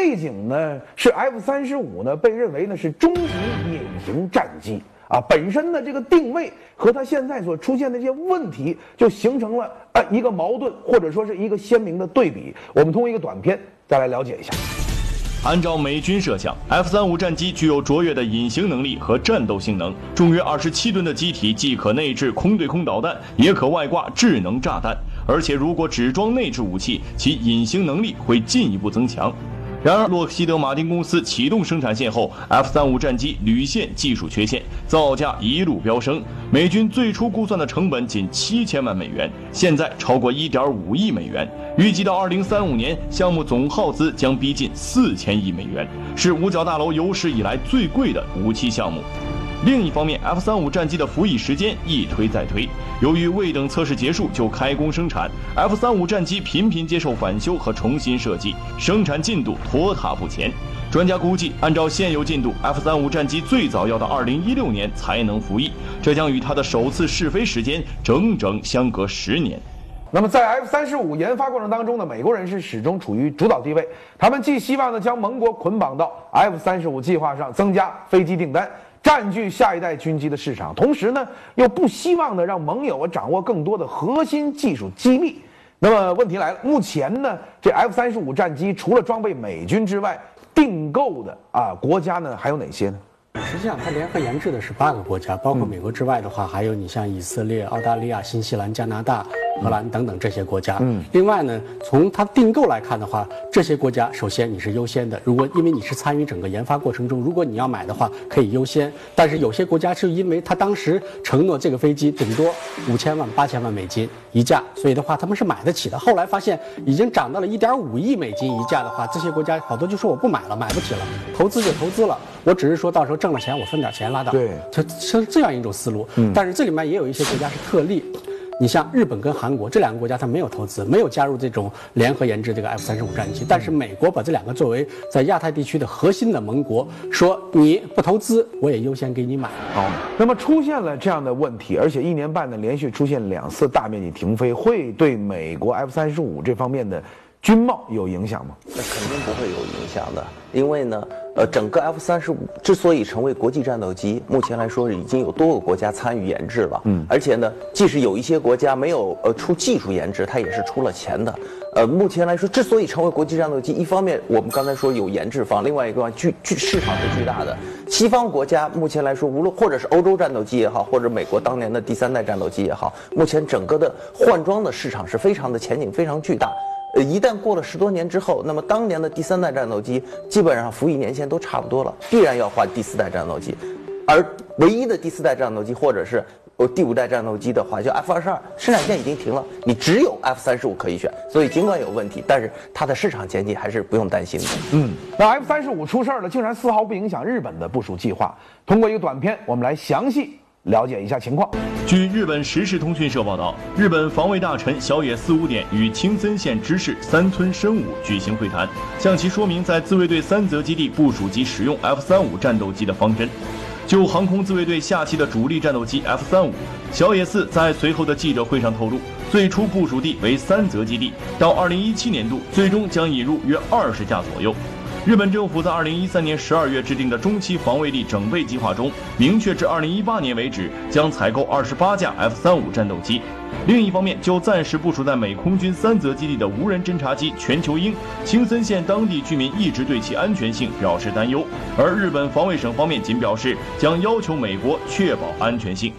背景呢是 F 三十五呢被认为呢是终极隐形战机啊，本身的这个定位和它现在所出现的这些问题就形成了啊一个矛盾或者说是一个鲜明的对比。我们通过一个短片再来了解一下。按照美军设想，F 三五战机具有卓越的隐形能力和战斗性能。重约二十七吨的机体既可内置空对空导弹，也可外挂智能炸弹。而且，如果只装内置武器，其隐形能力会进一步增强。然而，洛克希德马丁公司启动生产线后，F 三五战机屡现技术缺陷，造价一路飙升。美军最初估算的成本仅七千万美元，现在超过一点五亿美元。预计到二零三五年，项目总耗资将逼近四千亿美元，是五角大楼有史以来最贵的武器项目。另一方面，F 三五战机的服役时间一推再推，由于未等测试结束就开工生产，F 三五战机频频接受返修和重新设计，生产进度拖沓不前。专家估计，按照现有进度，F 三五战机最早要到二零一六年才能服役，这将与它的首次试飞时间整整相隔十年。那么，在 F 三十五研发过程当中呢，美国人是始终处于主导地位，他们既希望呢将盟国捆绑到 F 三十五计划上，增加飞机订单。占据下一代军机的市场，同时呢，又不希望呢让盟友掌握更多的核心技术机密。那么问题来了，目前呢，这 F 三十五战机除了装备美军之外，订购的啊国家呢还有哪些呢？实际上，它联合研制的是八个国家，包括美国之外的话，还有你像以色列、澳大利亚、新西兰、加拿大。荷兰等等这些国家。嗯，另外呢，从它订购来看的话，这些国家首先你是优先的。如果因为你是参与整个研发过程中，如果你要买的话，可以优先。但是有些国家是因为他当时承诺这个飞机顶多五千万、八千万美金一架，所以的话他们是买得起的。后来发现已经涨到了一点五亿美金一架的话，这些国家好多就说我不买了，买不起了，投资就投资了。我只是说到时候挣了钱，我分点钱拉倒。对，就是这样一种思路。嗯，但是这里面也有一些国家是特例。你像日本跟韩国这两个国家，它没有投资，没有加入这种联合研制这个 F 三十五战机。但是美国把这两个作为在亚太地区的核心的盟国，说你不投资，我也优先给你买。哦，那么出现了这样的问题，而且一年半呢连续出现两次大面积停飞，会对美国 F 三十五这方面的军贸有影响吗？那肯定不会有影响的，因为呢。呃，整个 F 三十五之所以成为国际战斗机，目前来说已经有多个国家参与研制了。嗯，而且呢，即使有一些国家没有呃出技术研制，它也是出了钱的。呃，目前来说，之所以成为国际战斗机，一方面我们刚才说有研制方，另外一个巨巨市场是巨大的。西方国家目前来说，无论或者是欧洲战斗机也好，或者美国当年的第三代战斗机也好，目前整个的换装的市场是非常的前景非常巨大。呃，一旦过了十多年之后，那么当年的第三代战斗机基本上服役年限都差不多了，必然要换第四代战斗机，而唯一的第四代战斗机或者是呃第五代战斗机的话，就 F 二十二生产线已经停了，你只有 F 三十五可以选，所以尽管有问题，但是它的市场前景还是不用担心的。嗯，那 F 三十五出事儿了，竟然丝毫不影响日本的部署计划。通过一个短片，我们来详细。了解一下情况。据日本时事通讯社报道，日本防卫大臣小野四五点与青森县知事三村伸武举行会谈，向其说明在自卫队三泽基地部署及使用 F 三五战斗机的方针。就航空自卫队下期的主力战斗机 F 三五，小野寺在随后的记者会上透露，最初部署地为三泽基地，到二零一七年度，最终将引入约二十架左右。日本政府在二零一三年十二月制定的中期防卫力整备计划中，明确至二零一八年为止将采购二十八架 F 三五战斗机。另一方面，就暂时部署在美空军三泽基地的无人侦察机全球鹰，青森县当地居民一直对其安全性表示担忧，而日本防卫省方面仅表示将要求美国确保安全性。